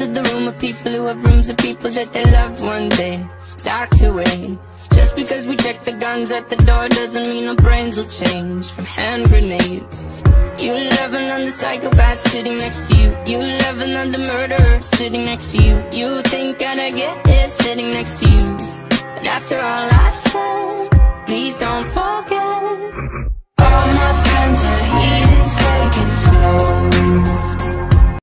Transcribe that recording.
To the room of people who have rooms of people that they love one day. Docked away. Just because we check the guns at the door doesn't mean our brains will change From hand grenades. You loving on the psychopath sitting next to you. You loving on the murderer sitting next to you. You think I'd get it sitting next to you. But after all I've said Please don't forget